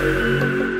Música